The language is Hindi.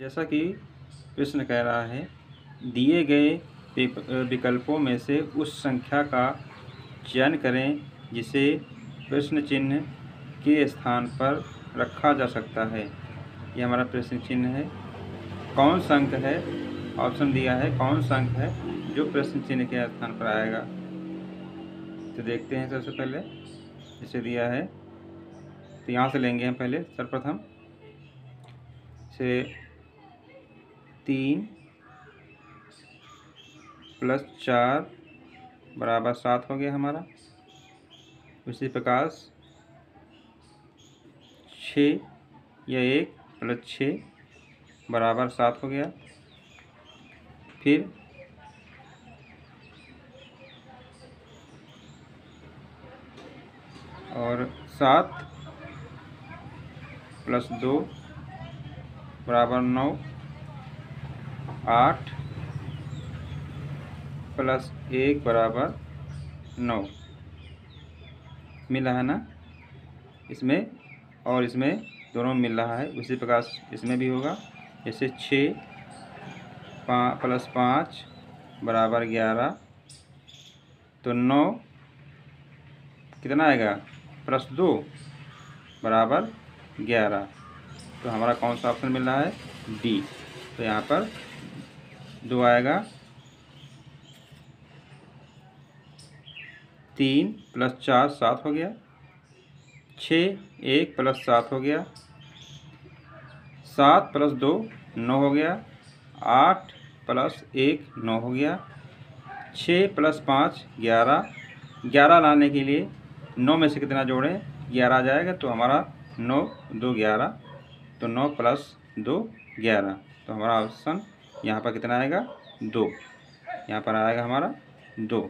जैसा कि प्रश्न कह रहा है, दिए गए विकल्पों में से उस संख्या का चयन करें जिसे प्रश्न चिन्ह के स्थान पर रखा जा सकता है। यह हमारा प्रश्न चिन्ह है। कौन सा अंक है? ऑप्शन दिया है, कौन सा अंक है जो प्रश्न चिन्ह के स्थान पर आएगा? तो देखते हैं सबसे पहले, इसे दिया है। तो यहाँ से लेंगे हम पहले सर्वप्रथम। से तीन प्लस चार बराबर सात हो गया हमारा। उसी प्रकार छ या एक प्लस छ बराबर सात हो गया। फिर और सात प्लस दो बराबर नौ आठ प्लस एक बराबर नौ। मिला है ना? इसमें और इसमें दोनों मिल रहा है। उसी प्रकार इसमें भी होगा। जैसे छः पा, प्लस पाँच बराबर ग्यारह। तो नौ कितना आएगा? प्लस दो बराबर ग्यारह। तो हमारा कौन सा ऑप्शन मिल रहा है? डी तो यहाँ पर दो आएगा। तीन प्लस चार सात हो गया। छः एक प्लस सात हो गया। सात प्लस दो नौ हो गया। आठ प्लस एक नौ हो गया। छः प्लस पाँच ग्यारह। ग्यारह लाने के लिए नौ में से कितना जोड़ें? ग्यारह आ जाएगा तो हमारा नौ दो ग्यारह। तो नौ प्लस दो ग्यारह। तो हमारा ऑप्शन यहाँ पर कितना आएगा? दो। यहाँ पर आएगा हमारा दो।